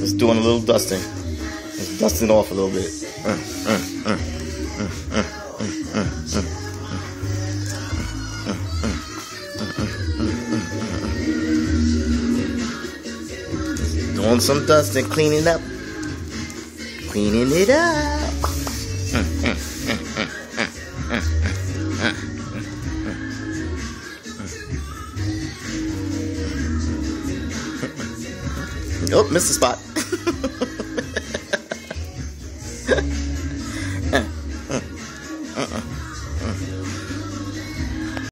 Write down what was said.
Just doing a little dusting. Just dusting off a little bit. Doing some dusting, cleaning up. Cleaning it up. Oh, missed the spot. uh, uh, uh, uh, uh.